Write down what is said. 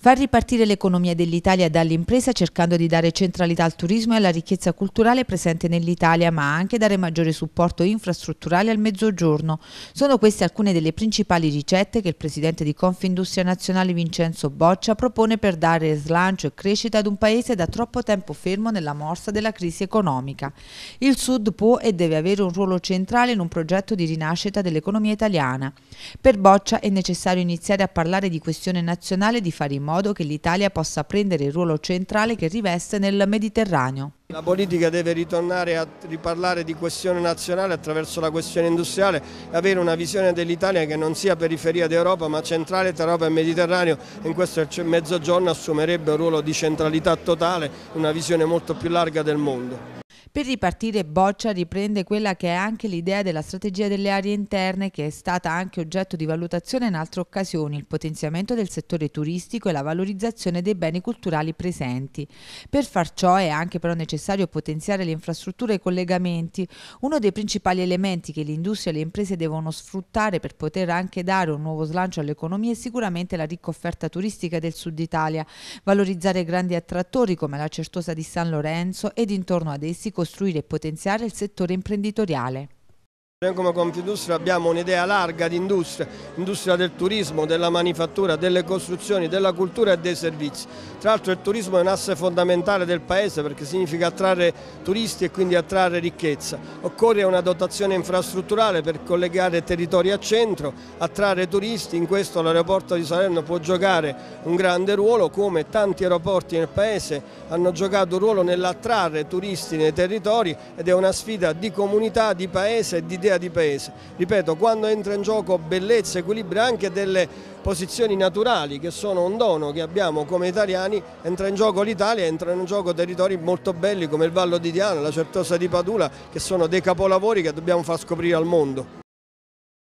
Far ripartire l'economia dell'Italia dall'impresa cercando di dare centralità al turismo e alla ricchezza culturale presente nell'Italia, ma anche dare maggiore supporto infrastrutturale al mezzogiorno. Sono queste alcune delle principali ricette che il presidente di Confindustria Nazionale Vincenzo Boccia propone per dare slancio e crescita ad un paese da troppo tempo fermo nella morsa della crisi economica. Il Sud può e deve avere un ruolo centrale in un progetto di rinascita dell'economia italiana. Per Boccia è necessario iniziare a parlare di questione nazionale di fare in modo che l'Italia possa prendere il ruolo centrale che riveste nel Mediterraneo. La politica deve ritornare a riparlare di questione nazionale attraverso la questione industriale e avere una visione dell'Italia che non sia periferia d'Europa ma centrale tra Europa e Mediterraneo in questo mezzogiorno assumerebbe un ruolo di centralità totale, una visione molto più larga del mondo. Per ripartire Boccia riprende quella che è anche l'idea della strategia delle aree interne che è stata anche oggetto di valutazione in altre occasioni, il potenziamento del settore turistico e la valorizzazione dei beni culturali presenti. Per far ciò è anche però necessario potenziare le infrastrutture e i collegamenti, uno dei principali elementi che l'industria e le imprese devono sfruttare per poter anche dare un nuovo slancio all'economia è sicuramente la ricca offerta turistica del sud Italia, valorizzare grandi attrattori come la Certosa di San Lorenzo ed intorno ad essi costruire e potenziare il settore imprenditoriale. Noi come Confindustria abbiamo un'idea larga di industria, industria del turismo, della manifattura, delle costruzioni, della cultura e dei servizi. Tra l'altro il turismo è un asse fondamentale del Paese perché significa attrarre turisti e quindi attrarre ricchezza. Occorre una dotazione infrastrutturale per collegare territori a centro, attrarre turisti, in questo l'aeroporto di Salerno può giocare un grande ruolo come tanti aeroporti nel Paese hanno giocato un ruolo nell'attrarre turisti nei territori ed è una sfida di comunità, di paese e di idea di paese. Ripeto, quando entra in gioco bellezza, equilibrio anche delle posizioni naturali che sono un dono che abbiamo come italiani, entra in gioco l'Italia, entrano in gioco territori molto belli come il Vallo di Diana, la Certosa di Padula, che sono dei capolavori che dobbiamo far scoprire al mondo.